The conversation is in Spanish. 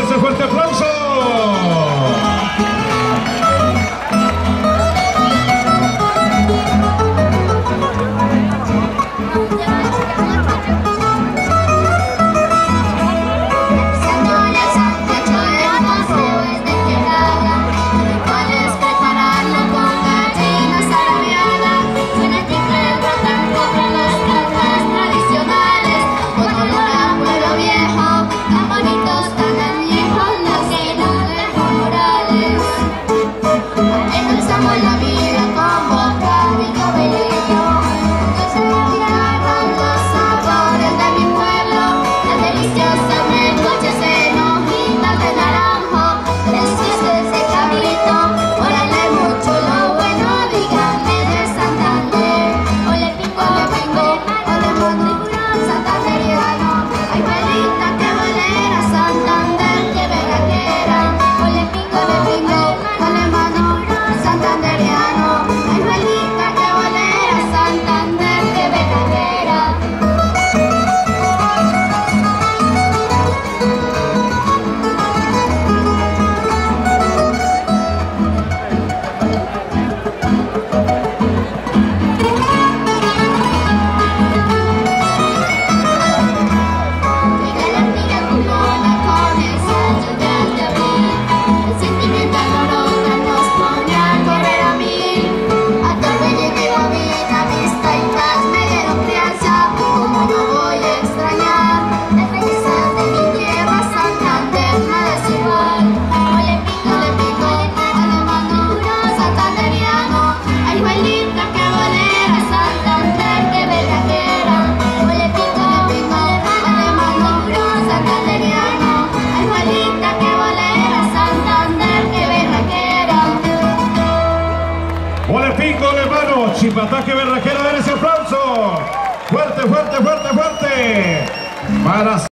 ese fuerte aplauso. gol en mano, chipataje berrajero, ese aplauso. Fuerte, fuerte, fuerte, fuerte. Para